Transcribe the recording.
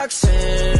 Roxanne,